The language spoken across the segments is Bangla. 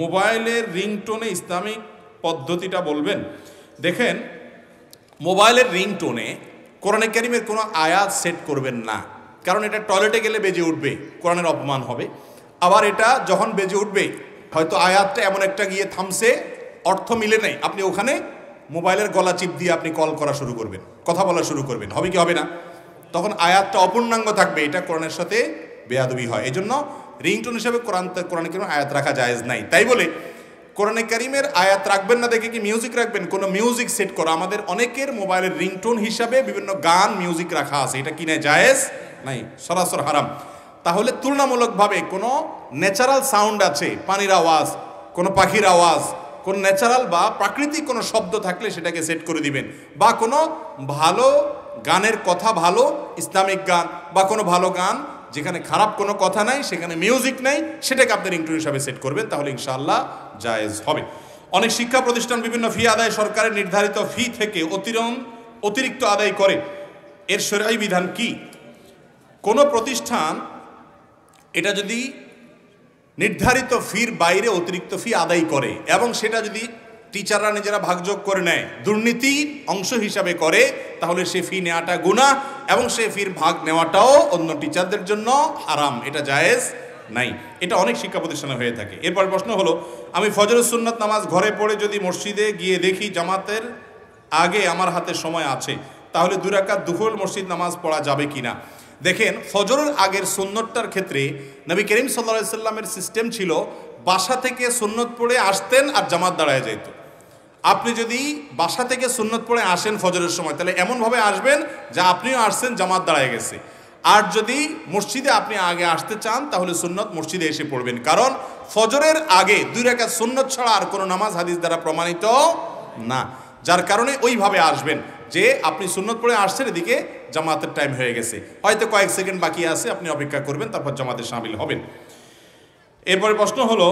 মোবাইলের রিংটোনে ইসলামিক পদ্ধতিটা বলবেন। দেখেন, মোবাইলের রিংটোনে কোরআনে কারিমের কোনো আয়াত সেট করবেন না। কারণ এটা টয়লেটে গেলে বেজে উঠবে, কোরআনের অপমান হবে। আবার এটা যখন বেজে উঠবে, হয়তো আয়াতটা এমন একটা গিয়ে থামছে, অর্থ মিলে নেই, আপনি ওখানে মোবাইলের গলা চিপ দিয়ে আপনি কল করা শুরু করবেন, কথা বলা শুরু করবেন, হবে কি হবে না? তখন আয়াতটা অপূর্ণাঙ্গ থাকবে, এটা কোরআনের সাথে বেয়াদবি হয়। এই জন্য রিংটোন হিসেবে কোরআন কোরআনে কোনো আয়াত রাখা জায়েজ নাই। তাই বলে, কোরআনে কারিমের আয়াত রাখবেন না দেখে কি মিউজিক রাখবেন? কোনো মিউজিক সেট করা। আমাদের অনেকের মোবাইলের রিংটোন হিসাবে বিভিন্ন গান মিউজিক রাখা আছে। এটা কিনে জায়েজ? নাই। সরাসর হারাম। তাহলে তুলনামূলকভাবে কোনো ন্যাচারাল সাউন্ড আছে, পানির আওয়াজ, কোনো পাখির আওয়াজ, কোন ন্যাচারাল বা প্রাকৃতিক কোনো শব্দ থাকলে সেটাকে সেট করে দিবেন। বা কোনো ভালো গানের কথা, ভালো ইসলামিক গান বা কোনো ভালো গান যেখানে খারাপ কোনো কথা নাই, সেখানে মিউজিক নাই, সেটাকে আপনি রিংটোন হিসাবে সেট করবেন, তাহলে ইনশাআল্লাহ জায়েজ হবে। অনেক শিক্ষা প্রতিষ্ঠান বিভিন্ন ফি আদায় সরকারের নির্ধারিত ফি থেকে অতিরম অতিরিক্ত আদায় করে। এর সেরাই বিধান কি? কোনো প্রতিষ্ঠান এটা যদি নির্ধারিত ফির বাইরে অতিরিক্ত ফি আদায় করে এবং সেটা যদি টিচাররা নিজেরা ভাগযোগ করে নেয়। দুর্নীতির অংশ হিসাবে করে, তাহলে সে ফি নেওয়াটা গুণা এবং সে ফির ভাগ নেওয়াটাও অন্য টিচারদের জন্য হারাম, এটা জায়েজ নাই। এটা অনেক শিক্ষা প্রতিষ্ঠানে হয়ে থাকে। এরপর প্রশ্ন হলো, আমি ফজরুল সুন্নত নামাজ ঘরে পড়ে যদি মসজিদে গিয়ে দেখি জামাতের আগে আমার হাতে সময় আছে, তাহলে দুরাকাত দুহুল মসজিদ নামাজ পড়া যাবে কিনা? দেখেন ফজরের আগের সুন্নতটার ক্ষেত্রে নবী করিম সাল্লা সাল্লামের সিস্টেম ছিল, বাসা থেকে সুন্নত পড়ে আসতেন আর জামাত দাঁড়ায় যেত আপনি যদি বাসা থেকে সুন্নত পড়ে আসেন ফজরের সময়, তাহলে এমনভাবে আসবেন যা আপনিও আসছেন, জামাত দাঁড়ায় গেছে। আর যদি মসজিদে আপনি আগে আসতে চান, তাহলে সুন্নত মসজিদে এসে পড়বেন। কারণ ফজরের আগে দুই রেখা সুন্নত ছাড়া আর কোনো নামাজ হাদিস দ্বারা প্রমাণিত না। যার কারণে ওইভাবে আসবেন যে আপনি সুন্নত পড়ে আসছেন, এদিকে জামাতের টাইম হয়ে গেছে। হয়তো কয়েক সেকেন্ড বাকি আছে, আপনি অপেক্ষা করবেন, তারপর জামাতে সামিল হবেন। এরপরে প্রশ্ন হলো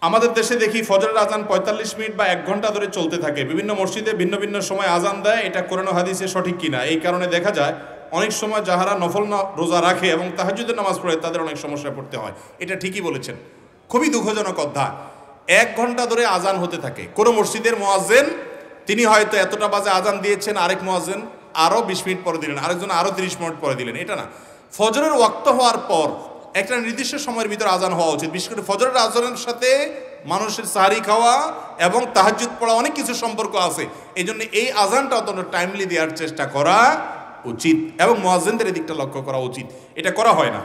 আমাদের দেশে দেখি ফজরের আজান পঁয়তাল্লিশ মিনিট বা এক ঘণ্টা ধরে চলতে থাকে। বিভিন্ন মসজিদে ভিন্ন ভিন্ন সময় আজান দেয়। এটা কোরআন হাদিসে সঠিক কিনা? এই কারণে দেখা যায়, অনেক সময় যাহারা নফল রোজা রাখে এবং তাহাজুদের নামাজ পড়ে, তাদের অনেক সমস্যায় পড়তে হয়। এটা ঠিকই বলেছেন। খুবই দুঃখজনক অধ্যায়। এক ঘণ্টা ধরে আজান হতে থাকে। কোনো মসজিদের মোয়াজ্জেন, তিনি হয়তো এতটা বাজে আজান দিয়েছেন, আরেক মোয়াজ্জেন আরও বিশ মিনিট পরে দিলেন, আরেকজন আরও তিরিশ মিনিট পরে দিলেন। এটা না। ফজরের ওয়াক্ত হওয়ার পর একটা নির্দিষ্ট সময়ের ভিতরে আজান হওয়া উচিত। বিশেষ করে ফজরের আজানের সাথে মানুষের সাহারি খাওয়া এবং তাহাজুদ পড়া অনেক কিছু সম্পর্ক আছে। এই জন্য এই আজানটা অত্যন্ত টাইমলি দেওয়ার চেষ্টা করা উচিত এবং মহাজেনদের এদিকটা দিকটা লক্ষ্য করা উচিত। এটা করা হয় না।